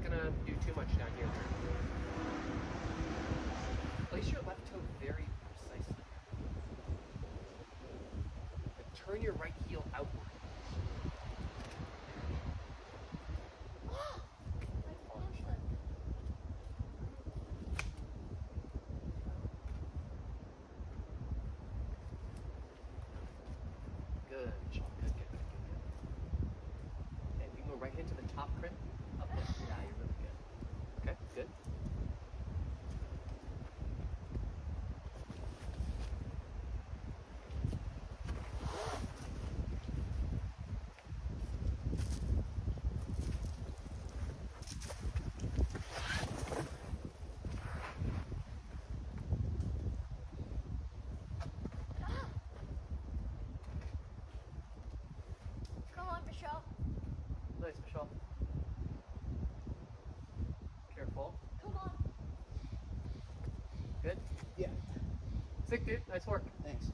not gonna do too much down here. Place your left toe very precisely. And turn your right heel outward. Good job. Good, good, good, good. Okay, we can go right into the top crimp. Up there. Yeah, you're really good. Okay, good. Come on, Michelle. Nice, Michelle. Careful. Come on. Good. Yeah. Sick, dude. Nice work. Thanks.